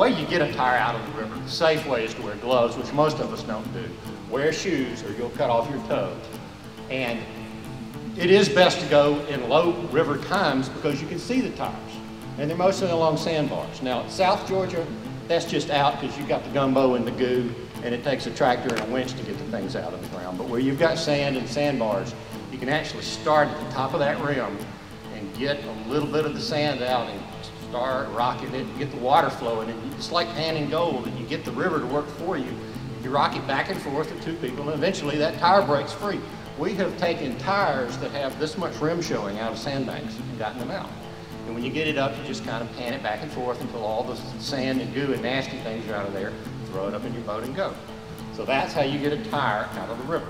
way you get a tire out of the river, the safe way is to wear gloves, which most of us don't do. Wear shoes or you'll cut off your toes. And it is best to go in low river times because you can see the tires. And they're mostly along sandbars. Now, South Georgia, that's just out because you've got the gumbo and the goo, and it takes a tractor and a winch to get the things out of the ground. But where you've got sand and sandbars, you can actually start at the top of that rim and get a little bit of the sand out and start rocking it, get the water flowing, and it's like panning gold, and you get the river to work for you. You rock it back and forth with two people, and eventually that tire breaks free. We have taken tires that have this much rim showing out of sandbanks and gotten them out. And when you get it up, you just kind of pan it back and forth until all the sand and goo and nasty things are out of there, throw it up in your boat and go. So that's how you get a tire out of the river.